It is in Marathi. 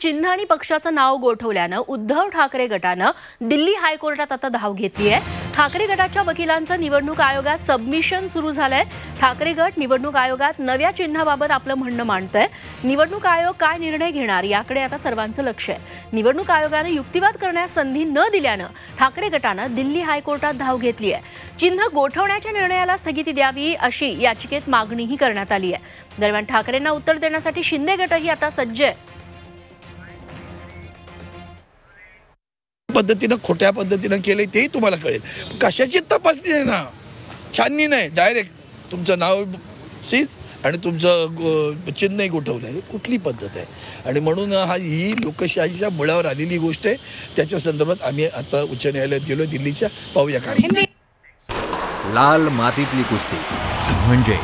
चिन्ह आणि पक्षाचं नाव गोठवल्यानं उद्धव ठाकरे गटानं दिल्ली हायकोर्टात आता धाव घेतली आहे. ठाकरे गटाच्या वकिलांचं निवडणूक आयोगात सबमिशन सुरू झालंय. ठाकरे गट निवडणूक आयोगात नव्या चिन्हाबाबत आपलं म्हणणं मांडतंय. निवडणूक आयोग काय निर्णय घेणार याकडे आता सर्वांचं लक्ष आहे. निवडणूक आयोगानं युक्तिवाद करण्यास संधी न दिल्यानं ठाकरे गटानं दिल्ली हायकोर्टात धाव घेतली आहे. चिन्ह गोठवण्याच्या निर्णयाला स्थगिती द्यावी अशी याचिकेत मागणीही करण्यात आली आहे. दरम्यान ठाकरेंना उत्तर देण्यासाठी शिंदे गटही आता सज्ज आहे. पद्धतीनं खोट्या पद्धतीनं केलंय तेही तुम्हाला कळेल. कशाची तपासणी आहे ना? छाननी नाही डायरेक्ट तुमचं नाव सीज आणि तुमचं चिन्हही गोठवलं आहे. कुठली पद्धत आहे? आणि म्हणून हा ही लोकशाहीच्या मुळावर आलेली गोष्ट आहे. त्याच्या संदर्भात आम्ही आता उच्च न्यायालयात गेलो दिल्लीच्या पाहूया काय. लाल मातीतली कुस्ती. म्हणजे